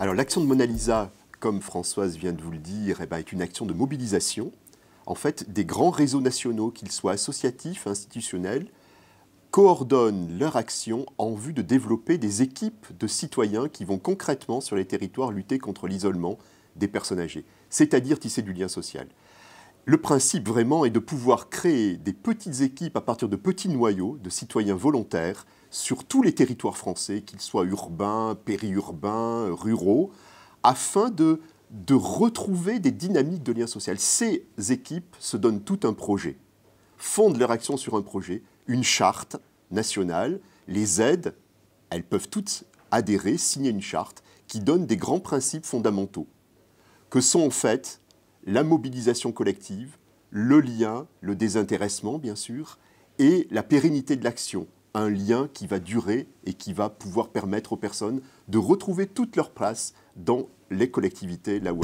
Alors l'action de Mona Lisa, comme Françoise vient de vous le dire, eh ben, est une action de mobilisation. En fait, des grands réseaux nationaux, qu'ils soient associatifs, institutionnels, coordonnent leur action en vue de développer des équipes de citoyens qui vont concrètement sur les territoires lutter contre l'isolement des personnes âgées, c'est-à-dire tisser du lien social. Le principe vraiment est de pouvoir créer des petites équipes à partir de petits noyaux de citoyens volontaires sur tous les territoires français, qu'ils soient urbains, périurbains, ruraux, afin de, retrouver des dynamiques de lien social. Ces équipes se donnent tout un projet, fondent leur action sur un projet, une charte nationale, les aides, elles peuvent toutes adhérer, signer une charte qui donne des grands principes fondamentaux, que sont en fait la mobilisation collective, le lien, le désintéressement bien sûr, et la pérennité de l'action, un lien qui va durer et qui va pouvoir permettre aux personnes de retrouver toute leur place dans les collectivités là où